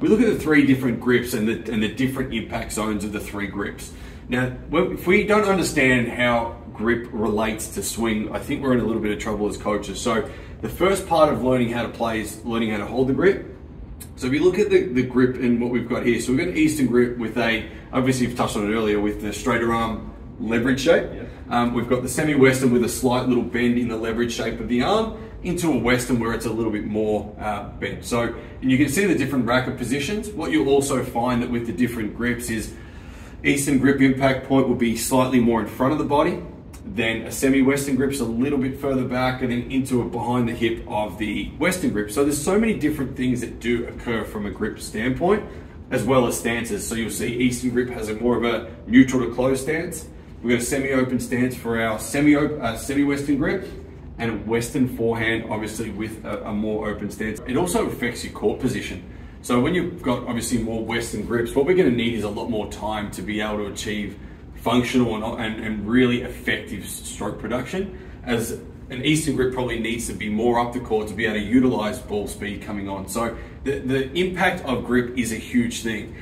We look at the three different grips and the, and the different impact zones of the three grips. Now, if we don't understand how grip relates to swing, I think we're in a little bit of trouble as coaches. So the first part of learning how to play is learning how to hold the grip. So if you look at the, the grip and what we've got here, so we've got an Eastern grip with a, obviously you've touched on it earlier, with the straighter arm leverage shape. Um, we've got the semi-Western with a slight little bend in the leverage shape of the arm into a Western where it's a little bit more uh, bent. So, and you can see the different racket positions. What you'll also find that with the different grips is Eastern grip impact point will be slightly more in front of the body then a semi-western grip's a little bit further back and then into a behind the hip of the western grip. So there's so many different things that do occur from a grip standpoint as well as stances. So you'll see Eastern grip has a more of a neutral to closed stance. We've got a semi-open stance for our semi uh, semi-western grip and a western forehand obviously with a, a more open stance. It also affects your court position. So when you've got obviously more western grips, what we're gonna need is a lot more time to be able to achieve functional and, and, really effective stroke production as an Eastern grip probably needs to be more up the court to be able to utilize ball speed coming on. So the, the impact of grip is a huge thing.